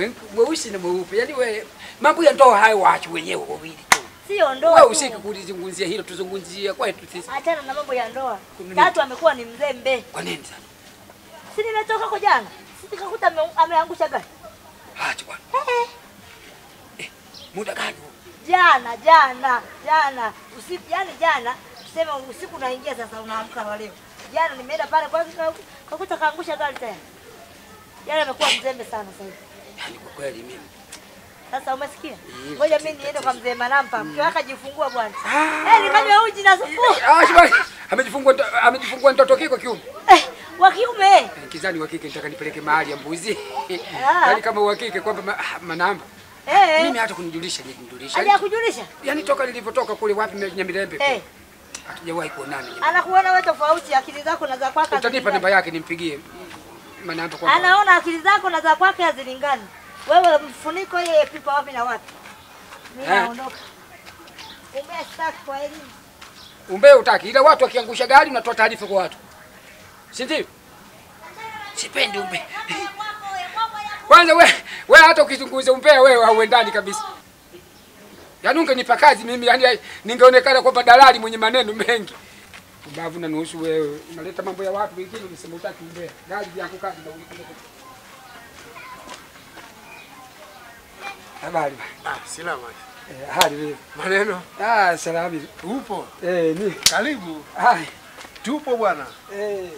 Mwe- mweusi na mweupe. Yaani wewe mambo ya ndoa hayo waache wenyewe wawili tu. Sio ndoa. Wewe usiki kulizungumzia hilo, tuzungumzie kwetu sisi. Achana na mambo ya ndoa. Tatu amekuwa ni mzembe. Kwa nini sana? Si nimetoka kwa jana. Si nikakuta ameangusha gari. Acha bwana. Eh, Eh, muda gani jana jana jana usiku yani jana tuseme usiku unaingia sasa unaamka wa leo. Jana nimeenda pale kwa kakuta kaangusha gari tena. Jana amekuwa mzembe sana sasa hivi. Yaani kwa kweli mimi. Sasa umesikia? Ngoja mimi niende kwa mzee Manampa. Mke wake ajifungua bwana. Ah. Eh, nikanywa uji na supu. Ah, shibaki. Amejifungua amejifungua mtoto kiko kiume. Eh, wa kiume. Eh, Kizani wa kike nitaka nipeleke mahali ya mbuzi. Ah. Yaani kama wa kike kwamba ah, manamba. Eh. Mimi hata kunijulisha ni kunijulisha. Haja kujulisha? Yaani toka nilivyotoka kule wapi Nyamirembe. Eh, Hatujawahi kuonana. anakuona wewe tofauti akili zako na za kwake. Utanipa namba yake nimpigie. Manamba kwa. Anaona akili zako na za kwake hazilingani. Wewe mfuniko ile pipa wapi na wapi? Mimi naondoka. Umbe Umestaki kwa elimu. Umbea utaki. Ila watu wakiangusha gari unatoa taarifa kwa watu. Si ndio? Sipendi umbea. Kwanza we, we hata ukizungumza umbea wewe hauendani kabisa. Yaani ungenipa kazi mimi yani ningeonekana kwamba dalali mwenye maneno mengi. Ubavu na nusu wewe. Unaleta mambo ya watu wengine unasema utaki umbea. Gari yako kazi na Habari. Ah, sina maji. Eh, hali vipi? Maneno Ah, salama. upo? Eh, ni. Karibu. Hai. Tupo bwana. Eh,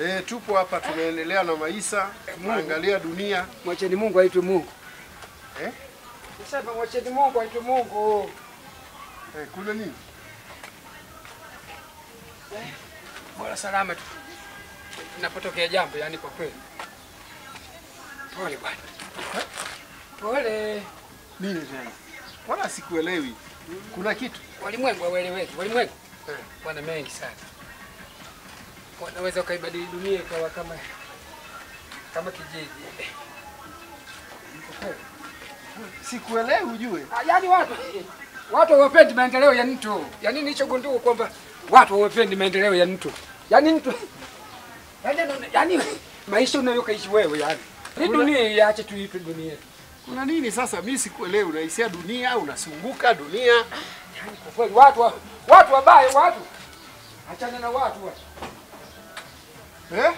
Eh, tupo hapa tunaendelea na maisha, tunaangalia dunia. mwacheni Mungu aitwe Mungu. Eh? Sasa mwacheni Mungu aitwe Mungu. Eh, kuna nini? Bora salama tu. Napotokea jambo yani kwa kweli. Pole bwana. Pole. Nini tena? Wala sikuelewi. Kuna kitu? Walimwengu waeleweki. Walimwengu. Eh. Bwana mengi sana. Wanaweza wakaibadili dunia ikawa kama kama kijiji. Sikuelewi ujue. Ah, Yaani watu watu hawapendi maendeleo ya mtu. Yaani nilichogundua kwamba watu hawapendi maendeleo ya mtu. Yaani mtu yaani, yaani maisha unayokaishi wewe yani. Hii dunia iache tu ipe dunia. Kuna nini sasa? Mimi sikuelewi. Unaisia dunia, unasunguka dunia. Yaani kwa kweli watu wa- watu wabaya watu. Achana na watu watu. Eh?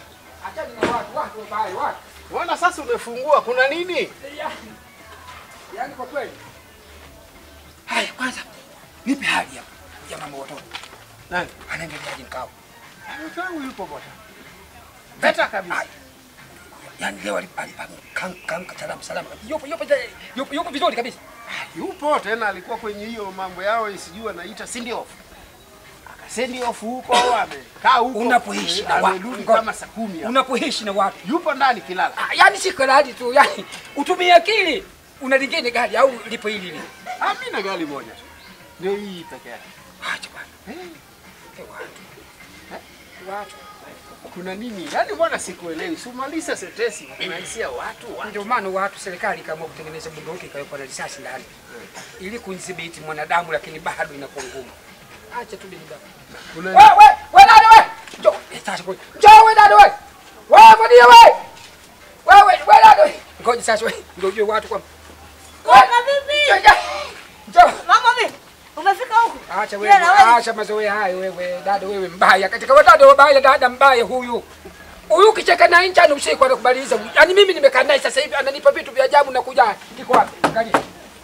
Achana na watu watu wabaya watu. Mbona sasa umefungua? Kuna nini? Yaani yaani kwa kweli. Haya kwanza nipe hali hapa ya mama watoto. Nani? Anaendeleaje mkao? Wangu yupo bwana. Beta kabisa. Ai. Yaani leo alipanka salama salama. Yupo yupo yupo yupo vizuri kabisa. Yupo tena, alikuwa kwenye hiyo mambo yao isijua naita send off. Akasendi off huko, amekaa huko. Unapoishi na watu. kama saa kumi. Unapoishi na watu. Yupo ndani kilala. Ah, Yaani si kaladi tu, yani utumie akili. Una lingine gari au lipo hili hili. Ah, mimi na gari moja tu. Ndio hii peke yake. Acha bwana. Eh, Eh, Watu. Watu. kuna nini? Yaani mbona sikuelewi. Sumalisa setesi unaisia watu watu. Ndio maana watu serikali ikaamua kutengeneza bunduki ikawekwa na risasi ndani ili kumdhibiti mwanadamu, lakini bado inakuwa ngumu. Acha tu binadamu. Kuna Wewe wewe wewe dada wewe. Njoo. Eh, sasa kwa. Njoo wewe dada wewe. Wewe vadia wewe. Wewe wewe dada wewe. Ngoja sasa wewe. Ndio ujue watu kwa. Kwa vipi? Njoo. Mama vipi? Umefika huku? Acha wewe. wewe. Acha mazoea hayo wewe. Dada wewe mbaya. Katika wadada wabaya dada mbaya huyu. Huyu kicheka na incha na usiku anakubaliza. Yaani mimi nimekaa naye sasa hivi ananipa vitu vya ajabu na kuja. Kiko wapi? Angalia.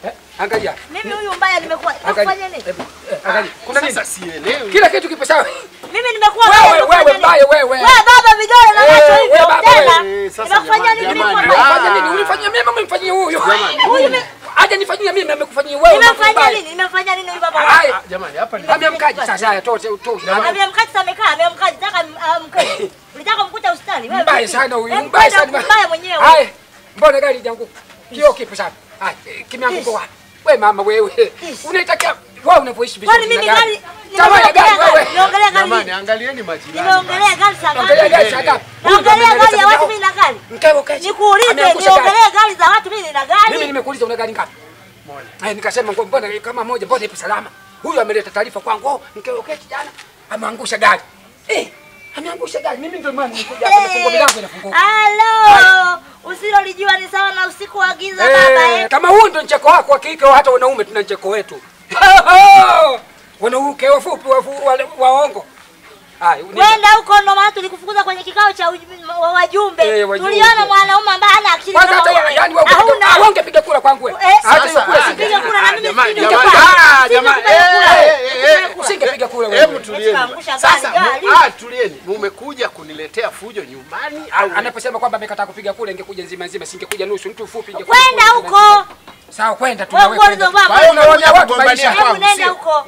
Eh? Angalia. Mimi huyu mbaya nimekuwa Angalia. nini? Eh, eh, Angalia. Kuna nini? Sasa sielewi. Kila kitu kipo sawa. Mimi nimekuwa Wewe, wewe, mbaya, wewe. Wewe baba vidole na macho macho wewe hivyo baba, wewe. Sasa Nimekufanya nini? mimi? Nimefanya- ah. Fanya nini? Ulifanyia mimi mimi mfanyie huyu. Huyu mimi. Aje nifanyie mimi amekufanyia wewe. mambo Nimefanya mbaya. nini? Nimefanya nini huyu baba? Haya. Ah, jamani hapa ni Ameamkaje sasa haya tote tote. Amemkati amekaa, amemkati taka mkaji. Ulitaka mkuta ustani. Wewe Mbaya sana huyu, mbaya sana. Mbaya mwenyewe. Haya. Mbona gari jangu? Kio kipo sana. Haya, kimeanguka wapi? Wewe mama wewe. Unaitakia wewe unavyoishi Kwani vizuri. mimi gari Tawala gari wewe. Niongelea gari. Jamani, angalieni majirani. Niongelea gari sana. Niongelea gari sana. Naongelea gari ya watu mimi na gari. Nikuulize gari. niongelee gari za watu mimi na Mimi nimekuuliza una gari ngapi? Haya nikasema ngo mbona kama moja mbona ipo salama. Huyu ameleta taarifa kwangu, oh, mke wake kijana ameangusha gari. Eh, Ameangusha gari. Mimi ndio maana nikuja hapa nafungua milango inafunguka. Hello! usilolijua ni sawa na usiku wa giza baba Eh, eh. kama huo ndio mcheko wako wa kike, hata wanaume tuna mcheko wetu. Wanauke wafupi wafu- wale- waongo. Uni- Kwenda huko ndo maana tulikufukuza kwenye kikao cha wajumbe. Eh. Tuliona mwanaume ambaye hana akili Kwanza kama hata wewe. yani wewe Hauna. ungepiga- ungepiga kura kwangu wewe. Eh, Hata hiyo kura ah, Piga kura na mimi Jamani, sipige kura. ah, jamaa. Usingepiga kura. eh, eh, eh, usingepiga kura Hebu tulieni. Sasa ah, tulieni. Mumekuja kuniletea fujo nyumbani au Anaposema kwamba amekataa kupiga kura ingekuja nzima nzima, singekuja nusu, mtu mfupi ingekuja Kwenda huko. Sawa, kwenda tu Wewe Kwa hiyo Unaonya watu watu maisha gombania kwangu, nenda huko.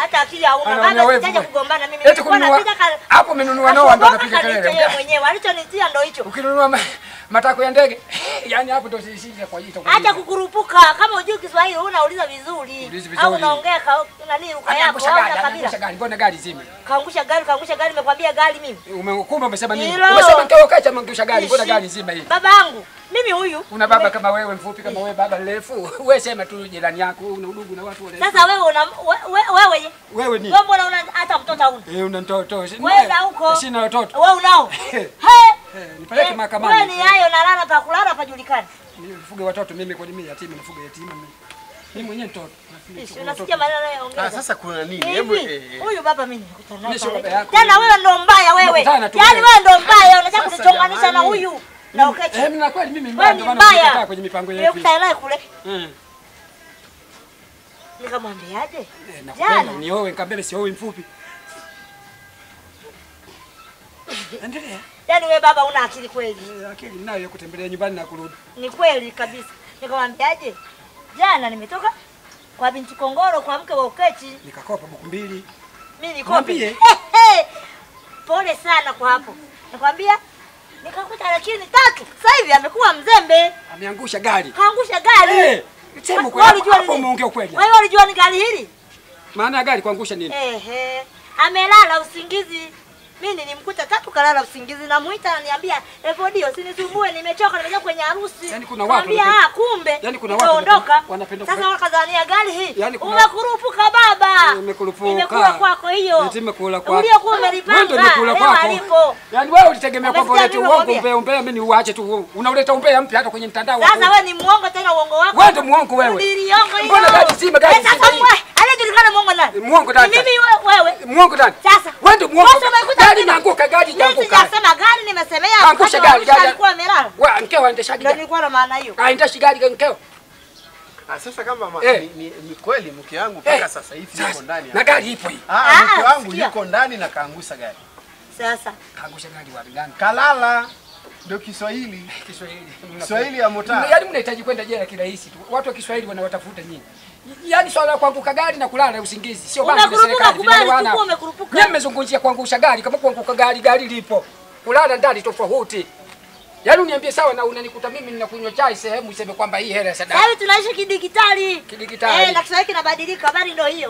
Hata akili hauna. Anaonya Baba sitaje kugombana mimi. Eti kununua hapo umenunua noa ndo anapiga kelele. mwenyewe. Alichonitia ndo hicho. Ukinunua matako ya ndege, yani hapo ndo sisi kwa hiyo Acha kukurupuka. Kama unajua Kiswahili unauliza vizuri. Au unaongea nani lugha yako au na kabila kaangusha gari. Mbona gari zime Kaangusha gari, kaangusha gari, nimekwambia gari mimi. Umekumba umesema nini? Umesema mkeo kacha mangusha gari. Mbona gari zima hii? Babangu, mimi huyu. Una baba kama wewe mfupi kama wewe baba mrefu. Wewe sema tu jirani yako una udugu na watu wale. Sasa wewe una we- we- wewe wewe ni wewe mbona una hata mtoto huna eh una mtoto. Kwenda huko. Sina watoto. Wewe unao? He. Eh, nipeleke Eh, mahakamani. Wewe ni hayo na lala pa kulala pajulikani. Nifuge watoto mimi kwa mimi yatima nifuge yatima mimi. Mimi mwenyewe mtoto. Unasikia maneno Ah, sasa kuna nini? Hebu eh, eh. huyu baba mimi nikutana naye Mimi baba yako. Tena wewe ndio mbaya wewe. Yaani wewe. ndio mbaya unataka kutuchonganisha na huyu. Na uketi. Eh, mimi na kweli mimi mbaya ndio maana nikataa kwenye mipango yetu. Nilikutana naye kule. Mm. Nikamwambiaje? Eh, nakupenda unioe nikamwambia sioe mfupi. Endelea. Yaani wewe baba una akili kweli. Eh, Akili ninayo ya kutembelea nyumbani na kurudi. Ni kweli kabisa. Nikamwambiaje? Jana nimetoka kwa binti Kongoro kwa mke wa Ukechi. Nikakopa buku mbili. Mimi niko Mwambie. Pole sana kwa hapo. Nikwambia nikakuta lakini tatu. Sasa hivi amekuwa mzembe. Ameangusha gari. Kaangusha gari. Eh, sema kwa kweli. Hapo umeongea ukweli. Wewe ulijua ni gari hili? Maana ya gari kuangusha nini? Ehe. Amelala usingizi. Mimi nilimkuta tatu kalala usingizi namuita ananiambia Evodio usinisumbue nimechoka nimekuja kwenye harusi. Yaani kuna watu anambia, ah kumbe. yaani kuna watu wanaondoka wanapenda- Sasa wakadhania gari hii. Yaani kuna- Umekurupuka baba. Nimekurupuka. Nimekula kwako hiyo. Eti imekula kwako. kwa Wewe ndio umelipanga. imekula Leo kwako. Yaani wewe ulitegemea kwamba Umesikia ulete uongo umbea umbea mimi niuache tu uongo. Unauleta umbea mpya hata kwenye mtandao. wako. Sasa wewe ni muongo tena uongo wako. Wewe ndio muongo wewe. Mbona gari sima gari Eh, Sasa wewe anajulikana muongo nani? Muongo dada. Mimi we- wewe. Muongo dada. Sasa. Wewe ndio umekuta Gari mimi- gari Mimi inaanguka. sijasema gari nimesemea gari, gari. alikuwa amelala. Wewe mkeo aendeshaje Ndio gari? nilikuwa na maana hiyo. Aendeshi gari kwa mkeo? Ah, sasa kama ma, hey. ni, ni, ni kweli mke wangu mpaka hey. sasa hivi yuko ndani. Na gari ipo hii. Ah, Ah, mke wangu yuko ndani na kaangusha gari. Sasa Kaangusha gari wapi gani? Kalala ndio Kiswahili. Kiswahili. Kiswahili ya mtaa. Yaani mnahitaji kwenda jela kirahisi tu. Watu wa Kiswahili wanawatafuta nyinyi. Yaani swala la kuanguka gari na kulala usingizi sio basi serikali. chukua umekurupuka. Kuangusha gari kama kuanguka gari gari lipo. Kulala ndani tofauti. Yaani uniambie sawa na unanikuta mimi ninakunywa chai sehemu iseme kwamba hii hela ya sadaka. sasa tunaishi kidigitali. Kidigitali. Eh, na Kiswahili kinabadilika, habari ndio hiyo.